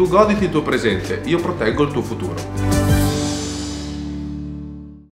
Tu goditi il tuo presente, io proteggo il tuo futuro.